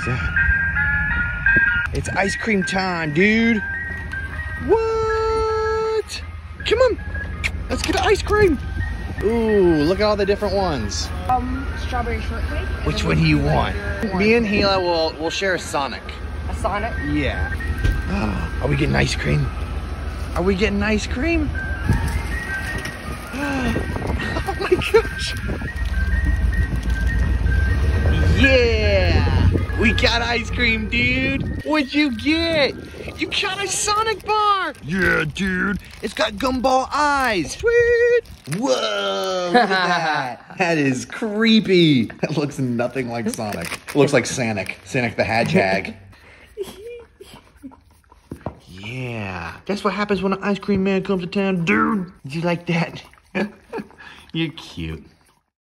What's that? It's ice cream time, dude. What? Come on. Let's get ice cream. Ooh, look at all the different ones. Um, strawberry shortcake. Which one do you want? Me and Hila will will share a Sonic. A Sonic. Yeah. Are we getting ice cream? Are we getting ice cream? Oh my gosh. Yeah. We got ice cream, dude. What'd you get? You got a Sonic bar. Yeah, dude. It's got gumball eyes. Sweet. Whoa. Look at that. That is creepy. That looks nothing like Sonic. It looks like Sonic. Sonic the Hedgehog. Yeah, that's what happens when an ice cream man comes to town, dude. Did you like that? You're cute.